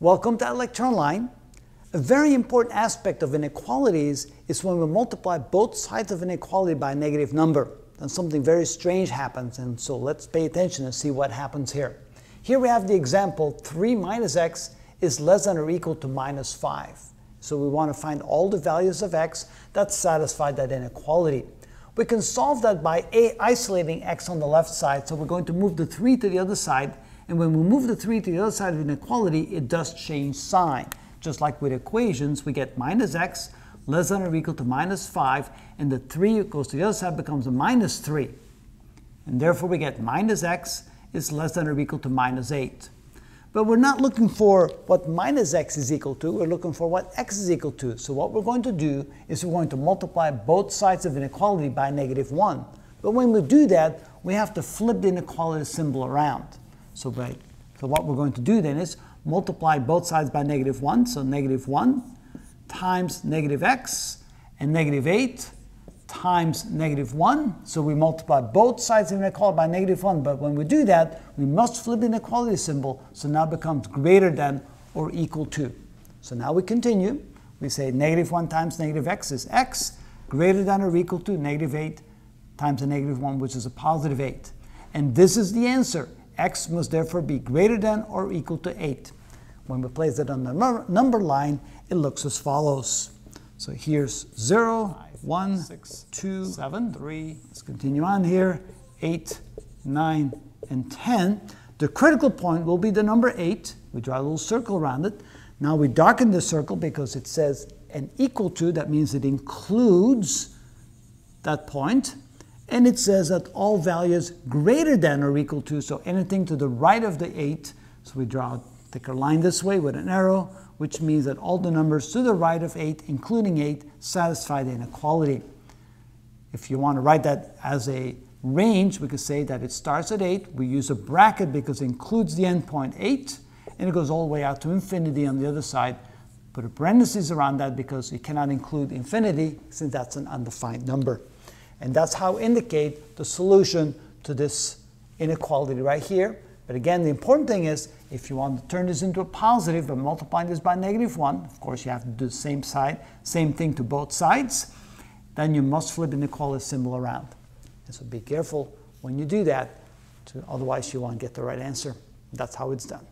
Welcome to ilectureonline. A very important aspect of inequalities is when we multiply both sides of inequality by a negative number. Then something very strange happens, and so let's pay attention and see what happens here. Here we have the example 3 minus x is less than or equal to minus 5. So we want to find all the values of x that satisfy that inequality. We can solve that by a isolating x on the left side, so we're going to move the 3 to the other side, and when we move the 3 to the other side of inequality, it does change sign. Just like with equations, we get minus x less than or equal to minus 5, and the 3 goes to the other side becomes a minus 3. And therefore we get minus x is less than or equal to minus 8. But we're not looking for what minus x is equal to, we're looking for what x is equal to. So what we're going to do is we're going to multiply both sides of inequality by negative 1. But when we do that, we have to flip the inequality symbol around. So, so what we're going to do then is multiply both sides by negative 1, so negative 1 times negative x, and negative 8 times negative 1. So we multiply both sides of the inequality by negative 1. But when we do that, we must flip the inequality symbol. So now becomes greater than or equal to. So now we continue. We say negative 1 times negative x is x, greater than or equal to negative 8 times a negative 1, which is a positive 8. And this is the answer. X must therefore be greater than or equal to 8. When we place it on the number line, it looks as follows. So here's 0, 1, six, 2, 7, 3. Let's continue on here. 8, 9, and 10. The critical point will be the number 8. We draw a little circle around it. Now we darken the circle because it says an equal to. That means it includes that point. And it says that all values greater than or equal to, so anything to the right of the 8. So we draw a thicker line this way with an arrow which means that all the numbers to the right of 8, including 8, satisfy the inequality. If you want to write that as a range, we could say that it starts at 8. We use a bracket because it includes the endpoint 8, and it goes all the way out to infinity on the other side. Put a parenthesis around that because you cannot include infinity since that's an undefined number. And that's how indicate the solution to this inequality right here. But again, the important thing is if you want to turn this into a positive by multiplying this by negative 1, of course you have to do the same side, same thing to both sides, then you must flip the inequality symbol around. And so be careful when you do that, to, otherwise you won't get the right answer. That's how it's done.